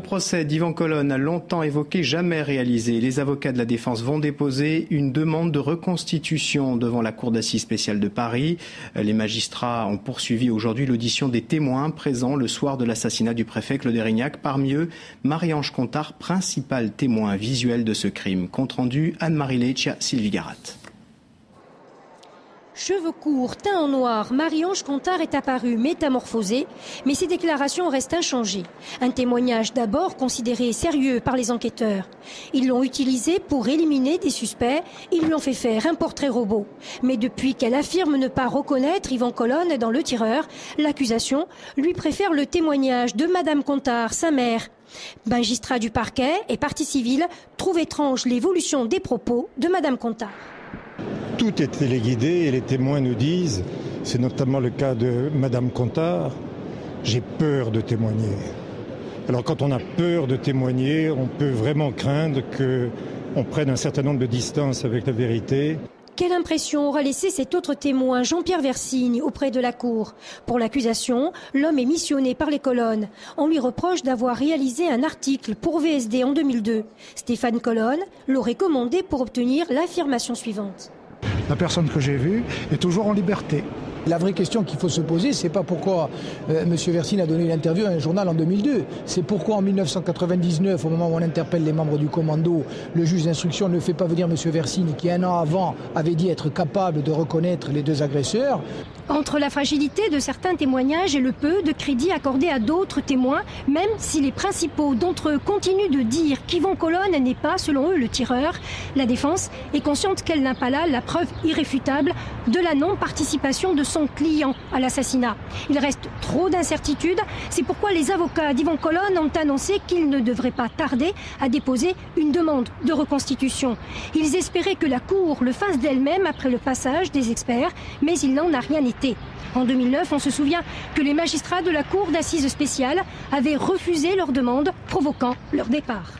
procès d'Yvan Colonne a longtemps évoqué, jamais réalisé. Les avocats de la défense vont déposer une demande de reconstitution devant la Cour d'assises spéciale de Paris. Les magistrats ont poursuivi aujourd'hui l'audition des témoins présents le soir de l'assassinat du préfet Claude Erignac. Parmi eux, Marie-Ange Contard, principal témoin visuel de ce crime. Compte rendu Anne-Marie Leccia, Sylvie Garat. Cheveux courts, teint en noir, Marie-Ange Contard est apparue métamorphosée, mais ses déclarations restent inchangées. Un témoignage d'abord considéré sérieux par les enquêteurs. Ils l'ont utilisé pour éliminer des suspects, ils lui ont fait faire un portrait robot. Mais depuis qu'elle affirme ne pas reconnaître Yvan Colonne dans Le Tireur, l'accusation lui préfère le témoignage de Madame Contard, sa mère. Magistrat du parquet et partie civile trouvent étrange l'évolution des propos de Madame Contard tout est téléguidé et les témoins nous disent, c'est notamment le cas de Madame Contard, j'ai peur de témoigner. Alors quand on a peur de témoigner, on peut vraiment craindre qu'on prenne un certain nombre de distances avec la vérité. Quelle impression aura laissé cet autre témoin, Jean-Pierre Versigne, auprès de la Cour? Pour l'accusation, l'homme est missionné par les colonnes. On lui reproche d'avoir réalisé un article pour VSD en 2002. Stéphane Colonne l'aurait commandé pour obtenir l'affirmation suivante. La personne que j'ai vue est toujours en liberté. La vraie question qu'il faut se poser, c'est pas pourquoi euh, M. Versine a donné une interview à un journal en 2002. C'est pourquoi en 1999, au moment où on interpelle les membres du commando, le juge d'instruction ne fait pas venir M. Versine, qui un an avant avait dit être capable de reconnaître les deux agresseurs. Entre la fragilité de certains témoignages et le peu de crédit accordé à d'autres témoins, même si les principaux d'entre eux continuent de dire qu'Yvon Colonne n'est pas, selon eux, le tireur, la défense est consciente qu'elle n'a pas là la preuve irréfutable de la non-participation de son client à l'assassinat. Il reste trop d'incertitudes, c'est pourquoi les avocats d'Yvon Colonne ont annoncé qu'ils ne devraient pas tarder à déposer une demande de reconstitution. Ils espéraient que la Cour le fasse d'elle-même après le passage des experts, mais il n'en a rien été. En 2009, on se souvient que les magistrats de la Cour d'assises spéciale avaient refusé leur demande, provoquant leur départ.